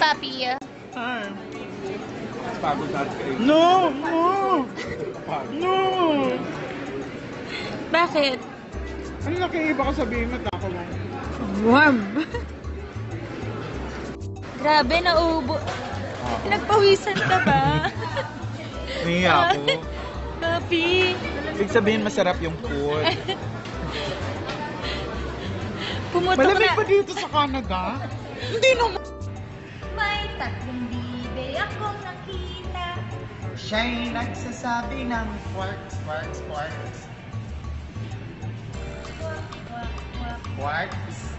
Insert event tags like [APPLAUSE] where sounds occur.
Papi. Hi. No! No! No! Bakit? Ano nakiiba ko sabihin mo, tako mo? Warm. Grabe, naubo. Nagpawisan ka ba? Niya ako. [LAUGHS] Papi. Ibig sabihin masarap yung food. Pumutok Malamig na. ba dito sa Canada? Hindi naman. May tatlong bibe akong nakita. Siya'y nagsasabi ng quarks, quarks, quarks. Wak, wak, wak. Quarks.